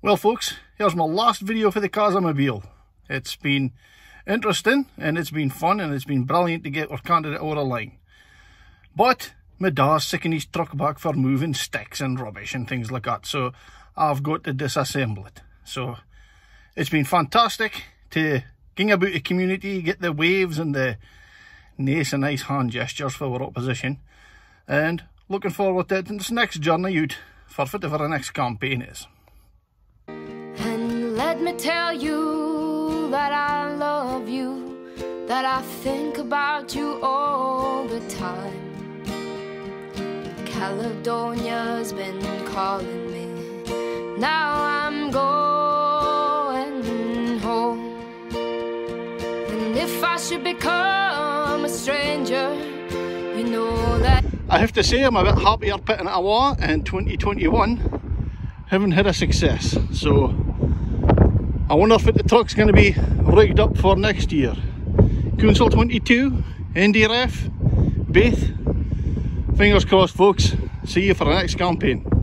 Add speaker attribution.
Speaker 1: Well folks, here's my last video for the Kazza-Mobile. It's been interesting and it's been fun and it's been brilliant to get our candidate over the line. But my dad's sicking his truck back for moving sticks and rubbish and things like that, so I've got to disassemble it. So it's been fantastic to ging about the community, get the waves and the nice and nice hand gestures for our opposition. And looking forward to this next journey out for whatever the next campaign is.
Speaker 2: Let me tell you that I love you, that I think about you all the time. Caledonia's been calling me. Now I'm going home. And if I should become a stranger, you know that.
Speaker 1: I have to say I'm a bit happier putting it away in 2021 having had a success so I wonder if the truck's going to be rigged up for next year. Council 22 Indyref both fingers crossed folks. See you for the next campaign